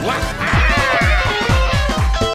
Black.